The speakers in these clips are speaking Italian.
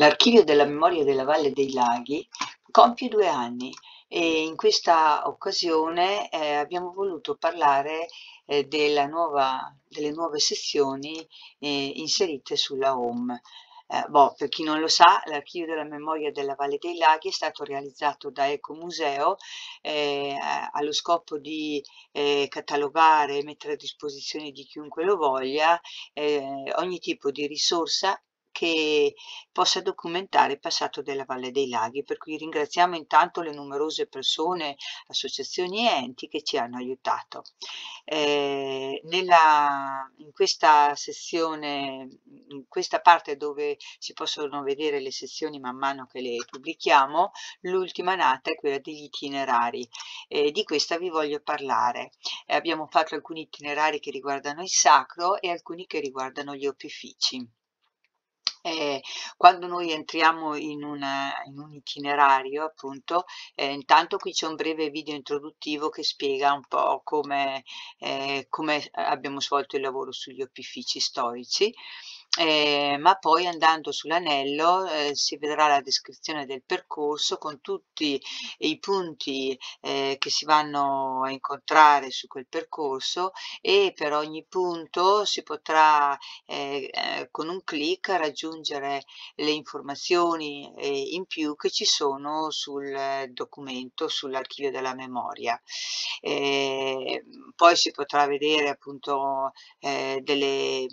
L'archivio della memoria della Valle dei Laghi compie due anni e in questa occasione eh, abbiamo voluto parlare eh, nuova, delle nuove sessioni eh, inserite sulla home. Eh, boh, per chi non lo sa, l'archivio della memoria della Valle dei Laghi è stato realizzato da Ecomuseo eh, allo scopo di eh, catalogare e mettere a disposizione di chiunque lo voglia eh, ogni tipo di risorsa che possa documentare il passato della Valle dei Laghi, per cui ringraziamo intanto le numerose persone, associazioni e enti che ci hanno aiutato. Eh, nella, in questa sessione, in questa parte dove si possono vedere le sessioni man mano che le pubblichiamo, l'ultima nata è quella degli itinerari. Eh, di questa vi voglio parlare. Eh, abbiamo fatto alcuni itinerari che riguardano il sacro e alcuni che riguardano gli opifici. Eh, quando noi entriamo in, una, in un itinerario, appunto, eh, intanto qui c'è un breve video introduttivo che spiega un po' come, eh, come abbiamo svolto il lavoro sugli opifici storici eh, ma poi andando sull'anello eh, si vedrà la descrizione del percorso con tutti i punti eh, che si vanno a incontrare su quel percorso e per ogni punto si potrà eh, eh, con un clic raggiungere le informazioni eh, in più che ci sono sul documento, sull'archivio della memoria. poi si potrà vedere appunto degli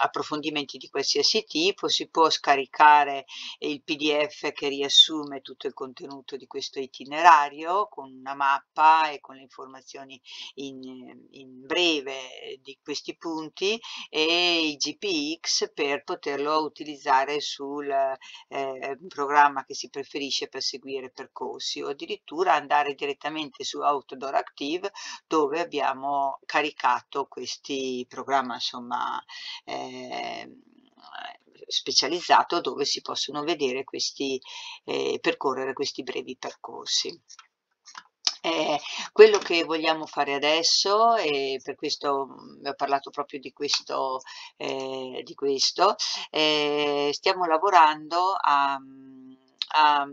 approfondimenti di qualsiasi tipo, si può scaricare il pdf che riassume tutto il contenuto di questo itinerario con una mappa e con le informazioni in, in breve di questi punti e il GPX per poterlo utilizzare sul eh, programma che si preferisce per seguire percorsi o addirittura andare direttamente su Outdoor Active dove abbiamo caricato questi programmi insomma eh, specializzato dove si possono vedere questi, eh, percorrere questi brevi percorsi. Eh, quello che vogliamo fare adesso, e per questo mm, ho parlato proprio di questo, eh, di questo eh, stiamo lavorando a a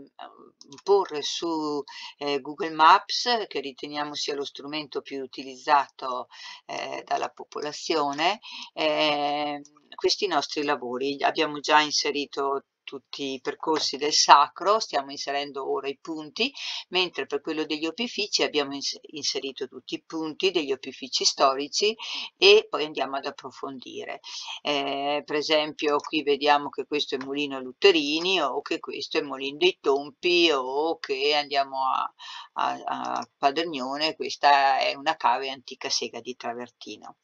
porre su eh, Google Maps, che riteniamo sia lo strumento più utilizzato eh, dalla popolazione, eh, questi nostri lavori. Abbiamo già inserito tutti i percorsi del sacro, stiamo inserendo ora i punti, mentre per quello degli opifici abbiamo inserito tutti i punti degli opifici storici e poi andiamo ad approfondire. Eh, per esempio qui vediamo che questo è Mulino Lutterini o che questo è Molino dei Tompi o che andiamo a, a, a Padernione, questa è una cave antica sega di Travertino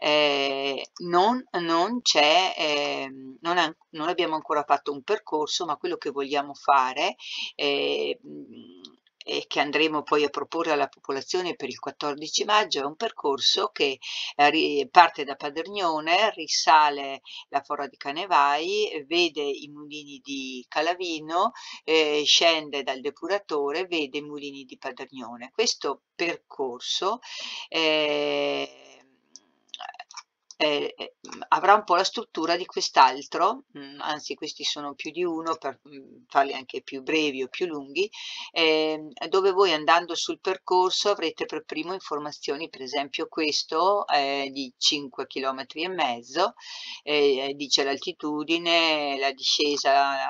eh, non, non eh, non, non, abbiamo ancora fatto un percorso, ma quello che vogliamo fare eh, e che andremo poi a proporre alla popolazione per il 14 maggio è un percorso che eh, parte da Padernione, risale la Fora di Canevai, vede i mulini di Calavino, eh, scende dal depuratore, vede i mulini di Padernione. Questo percorso eh, eh, eh, avrà un po' la struttura di quest'altro, anzi questi sono più di uno per farli anche più brevi o più lunghi, eh, dove voi andando sul percorso avrete per primo informazioni, per esempio questo è di 5 km e mezzo, eh, dice l'altitudine, la discesa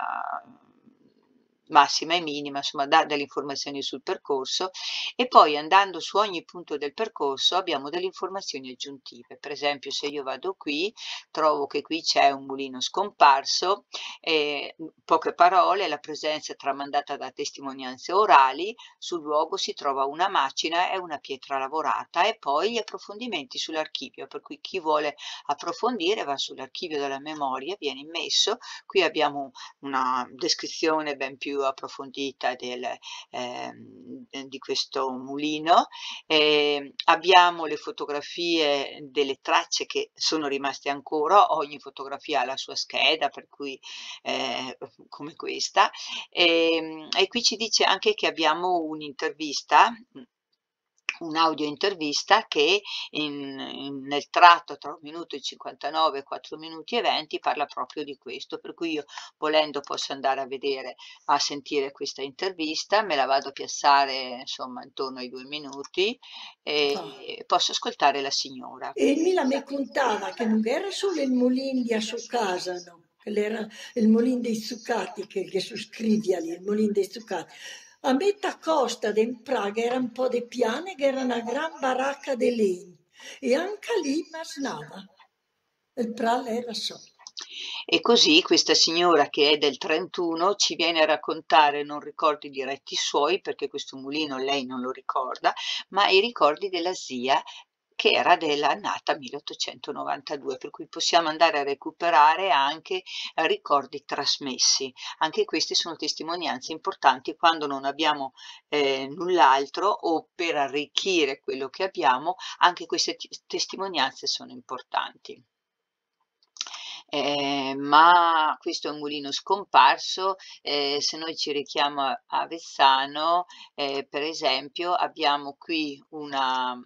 massima e minima, insomma dà delle informazioni sul percorso e poi andando su ogni punto del percorso abbiamo delle informazioni aggiuntive. Per esempio se io vado qui trovo che qui c'è un mulino scomparso, eh, poche parole, la presenza tramandata da testimonianze orali, sul luogo si trova una macina e una pietra lavorata e poi gli approfondimenti sull'archivio, per cui chi vuole approfondire va sull'archivio della memoria, viene immesso, qui abbiamo una descrizione ben più approfondita del, eh, di questo mulino. Eh, abbiamo le fotografie delle tracce che sono rimaste ancora, ogni fotografia ha la sua scheda, per cui eh, come questa. Ehm, e qui ci dice anche che abbiamo un'intervista un'audio intervista che in, in, nel tratto tra un minuto e 59 e 4 minuti e 20 parla proprio di questo, per cui io volendo posso andare a vedere, a sentire questa intervista, me la vado a piazzare insomma intorno ai due minuti e ah. posso ascoltare la signora. E Mila mi contava che non era solo il mulino di su casa, no? Era il mulino dei zuccati che, che su Scriviali, il mulino dei zuccati a metà costa di Praga era un po' di piane che era una gran baracca di legno e anche lì masnava. Il pralle era solo. E così questa signora che è del 31 ci viene a raccontare non ricordi diretti suoi, perché questo mulino lei non lo ricorda, ma i ricordi della zia che era dell'annata 1892, per cui possiamo andare a recuperare anche ricordi trasmessi. Anche queste sono testimonianze importanti quando non abbiamo eh, null'altro o per arricchire quello che abbiamo, anche queste testimonianze sono importanti. Eh, ma questo è un mulino scomparso, eh, se noi ci richiamo a, a Vezzano, eh, per esempio, abbiamo qui una,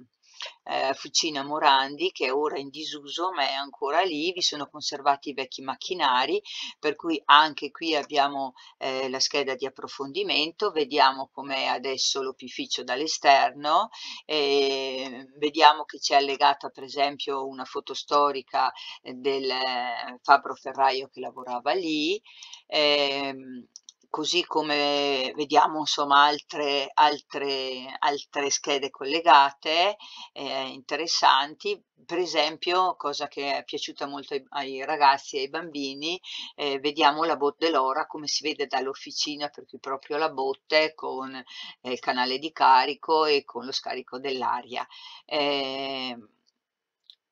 eh, Fucina Morandi che è ora in disuso ma è ancora lì, vi sono conservati i vecchi macchinari per cui anche qui abbiamo eh, la scheda di approfondimento, vediamo com'è adesso l'opificio dall'esterno, eh, vediamo che c'è allegata per esempio una foto storica del eh, fabbro ferraio che lavorava lì, ehm, così come vediamo insomma altre, altre, altre schede collegate eh, interessanti, per esempio, cosa che è piaciuta molto ai, ai ragazzi e ai bambini, eh, vediamo la botte dell'ora come si vede dall'officina, per cui proprio la botte con eh, il canale di carico e con lo scarico dell'aria.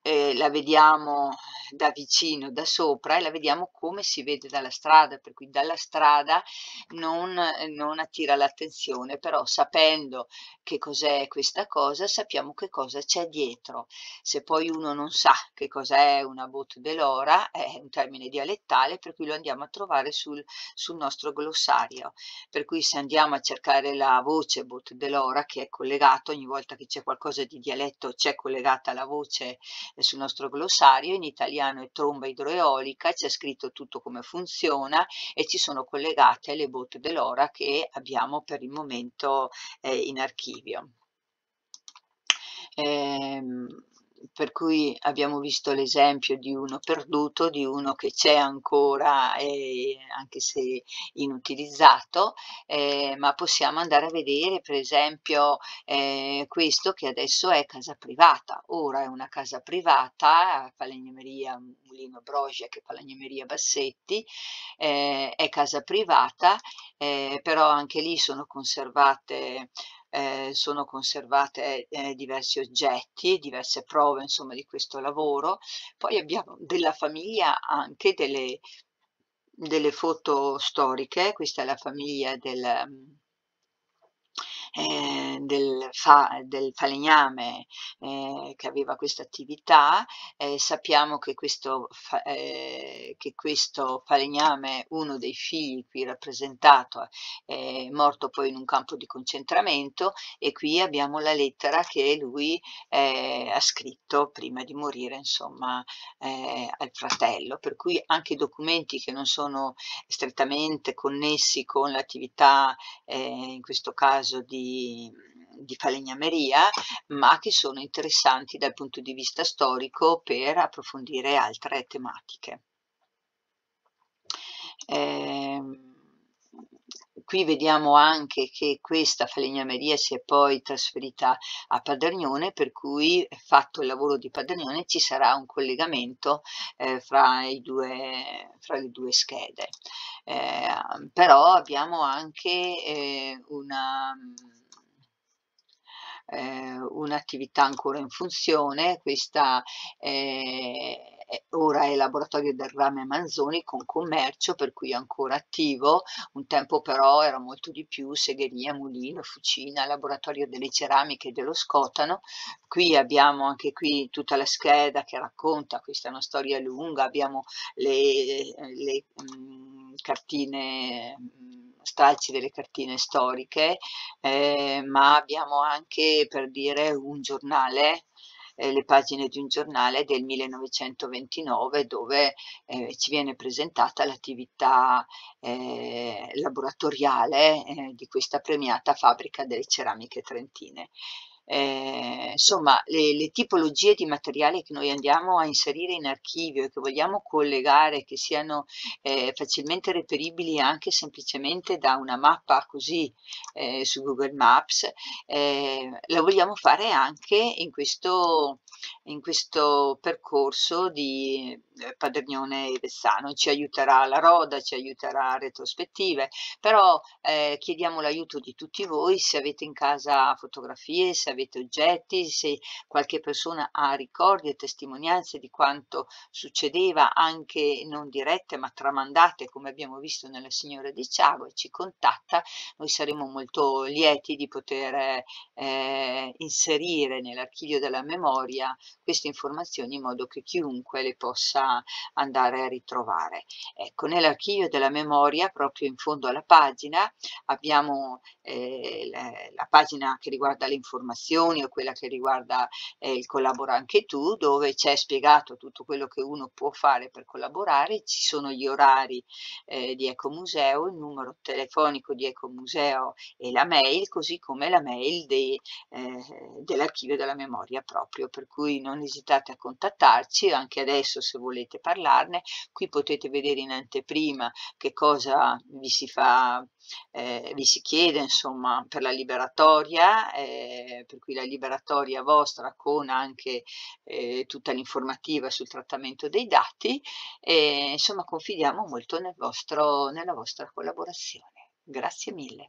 Eh, eh, la vediamo da vicino, da sopra e la vediamo come si vede dalla strada, per cui dalla strada non, non attira l'attenzione, però sapendo che cos'è questa cosa sappiamo che cosa c'è dietro. Se poi uno non sa che cos'è una botte dell'ora, è un termine dialettale, per cui lo andiamo a trovare sul, sul nostro glossario. Per cui se andiamo a cercare la voce botte dell'ora, che è collegato ogni volta che c'è qualcosa di dialetto, c'è collegata la voce sul nostro glossario, in italiano è tromba idroeolica, c'è scritto tutto come funziona e ci sono collegate le botte dell'ora che abbiamo per il momento eh, in archivio. Ehm, per cui abbiamo visto l'esempio di uno perduto, di uno che c'è ancora, eh, anche se inutilizzato, eh, ma possiamo andare a vedere per esempio eh, questo che adesso è casa privata, ora è una casa privata, falegnameria Mulino Brogia che falegnameria Bassetti, eh, è casa privata, eh, però anche lì sono conservate eh, sono conservate eh, diversi oggetti, diverse prove insomma di questo lavoro. Poi abbiamo della famiglia anche delle, delle foto storiche, questa è la famiglia del, eh, del, fa, del, falegname eh, che aveva questa attività. Eh, sappiamo che questo, fa, eh, che questo falegname, uno dei figli qui rappresentato, è morto poi in un campo di concentramento e qui abbiamo la lettera che lui eh, ha scritto prima di morire insomma eh, al fratello, per cui anche i documenti che non sono strettamente connessi con l'attività in questo caso di di, falegnameria, ma che sono interessanti dal punto di vista storico per approfondire altre tematiche. Eh, qui vediamo anche che questa falegnameria si è poi trasferita a Padernione, per cui fatto il lavoro di Padernione ci sarà un collegamento eh, fra, due, fra, le due schede. Eh, però abbiamo anche eh, una eh, un'attività ancora in funzione, questa eh, ora è laboratorio del rame Manzoni con commercio per cui è ancora attivo, un tempo però era molto di più segheria, mulino, fucina, laboratorio delle ceramiche e dello scotano, qui abbiamo anche qui tutta la scheda che racconta, questa è una storia lunga, abbiamo le, le mh, mm, cartine mh, mm, stralci delle cartine storiche, eh, ma abbiamo anche per dire un giornale eh, le pagine di un giornale del 1929 dove eh, ci viene presentata l'attività eh, laboratoriale eh, di questa premiata fabbrica delle ceramiche trentine eh, insomma le, le, tipologie di materiale che noi andiamo a inserire in archivio e che vogliamo collegare, che siano eh, facilmente reperibili anche semplicemente da una mappa così eh, su Google Maps, eh, la vogliamo fare anche in questo, in questo percorso di eh, Padernone e Vessano. Ci aiuterà la Roda, ci aiuterà retrospettive, però eh, chiediamo l'aiuto di tutti voi se avete in casa fotografie, se avete avete oggetti, se qualche persona ha ricordi e testimonianze di quanto succedeva anche non dirette ma tramandate come abbiamo visto nella Signora di Ciago e ci contatta, noi saremo molto lieti di poter eh, inserire nell'archivio della memoria queste informazioni in modo che chiunque le possa andare a ritrovare. Ecco, nell'archivio della memoria, proprio in fondo alla pagina, abbiamo eh, la, la pagina che riguarda le informazioni o quella che riguarda eh, il collabora anche tu, dove c'è spiegato tutto quello che uno può fare per collaborare, ci sono gli orari eh, di Ecomuseo, il numero telefonico di Ecomuseo e la mail, così come la mail de, eh, dell'archivio della memoria proprio, per cui non esitate a contattarci, anche adesso se volete parlarne, qui potete vedere in anteprima che cosa vi si fa, eh, vi si chiede insomma per la liberatoria, eh, per cui la liberatoria vostra con anche eh, tutta l'informativa sul trattamento dei dati e insomma confidiamo molto nel vostro, nella vostra collaborazione. Grazie mille.